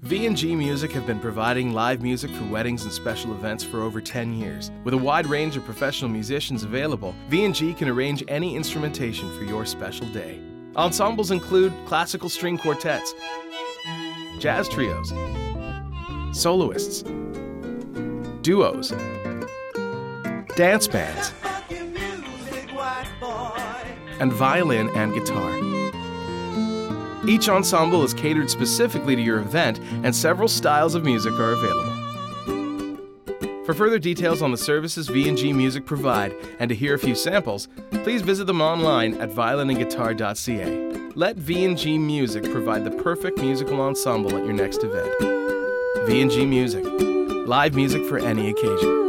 V&G Music have been providing live music for weddings and special events for over 10 years. With a wide range of professional musicians available, V&G can arrange any instrumentation for your special day. Ensembles include classical string quartets, jazz trios, soloists, duos, dance bands, and violin and guitar. Each ensemble is catered specifically to your event, and several styles of music are available. For further details on the services V&G Music provide and to hear a few samples, please visit them online at violinandguitar.ca. Let V&G Music provide the perfect musical ensemble at your next event. V&G Music, live music for any occasion.